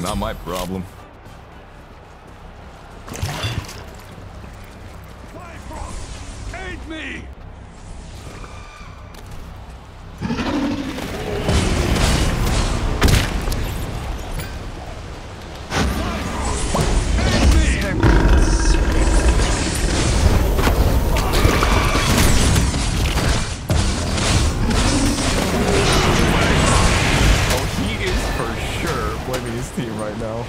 Not my problem. His team right now.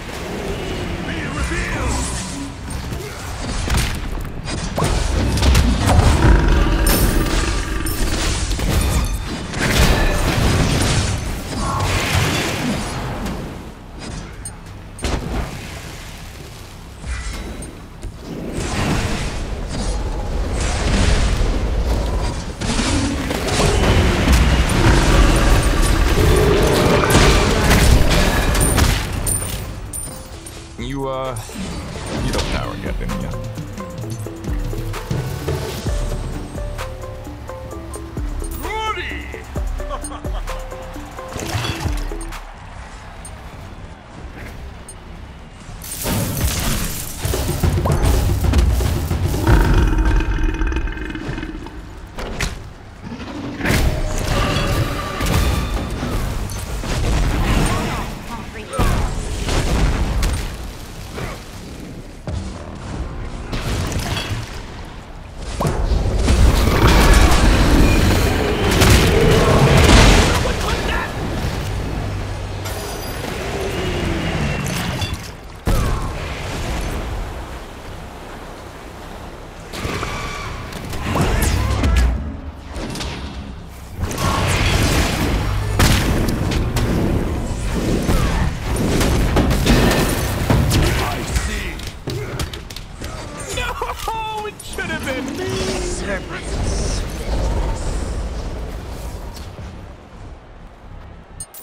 You don't power get in yet.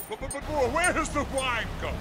But, but, but where has the wine gone?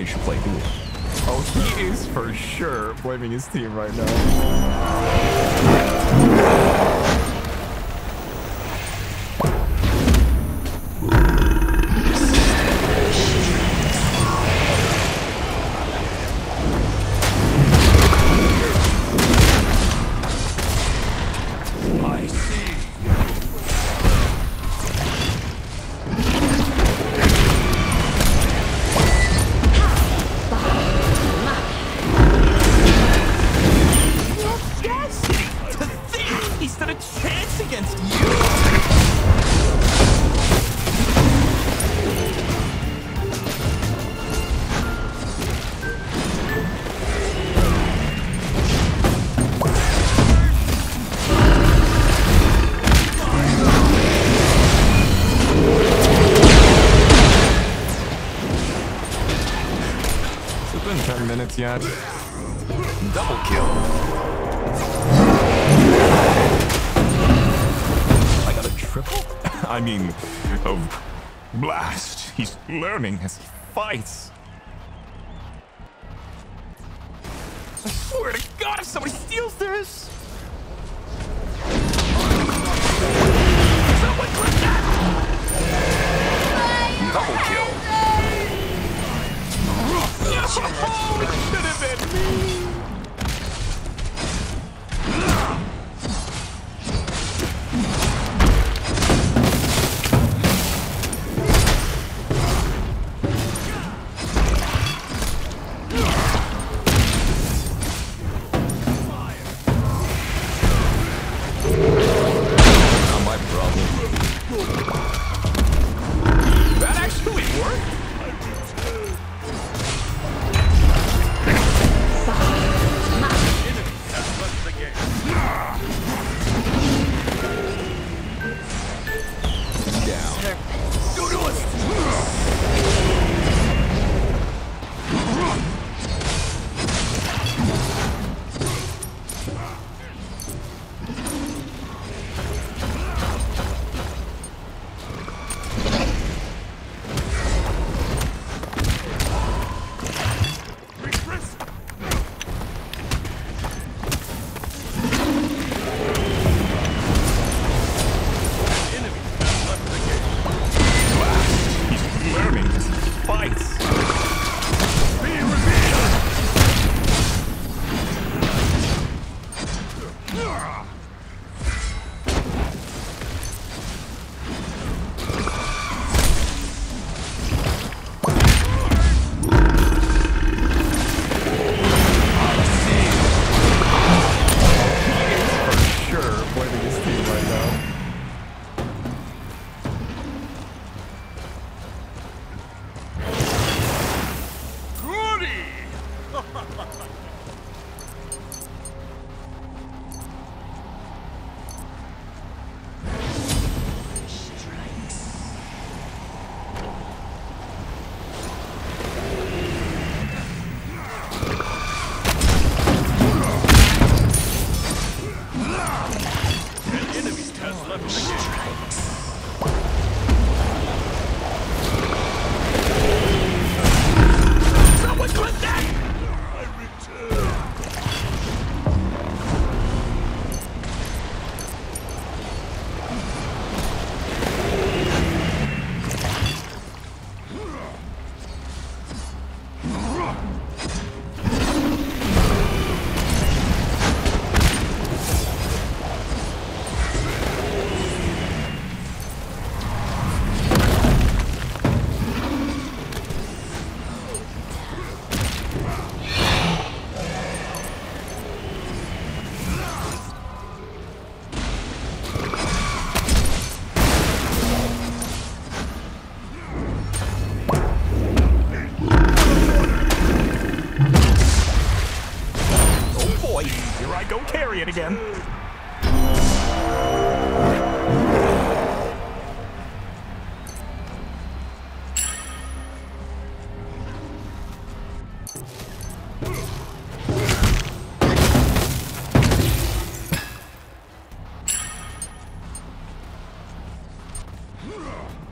You should play Duel. Oh, he is for sure blaming his team right now. minutes yet. Double kill. I got a triple? I mean, of blast. He's learning as he fights. I swear to God, if somebody steals this! Someone that! Double kill. Shit, Yeah. again. Ugh!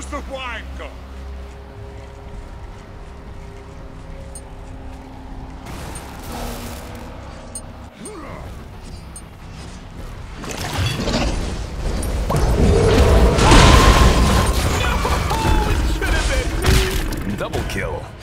But the wine gone? Double kill.